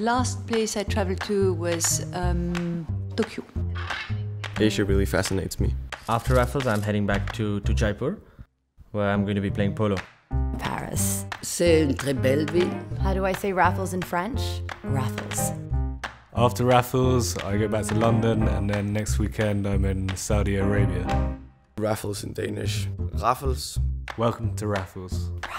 The last place I traveled to was um, Tokyo. Asia really fascinates me. After Raffles, I'm heading back to, to Jaipur, where I'm going to be playing polo. Paris. C'est une très belle ville. How do I say Raffles in French? Raffles. After Raffles, I go back to London, and then next weekend I'm in Saudi Arabia. Raffles in Danish. Raffles. Welcome to Raffles. Raffles.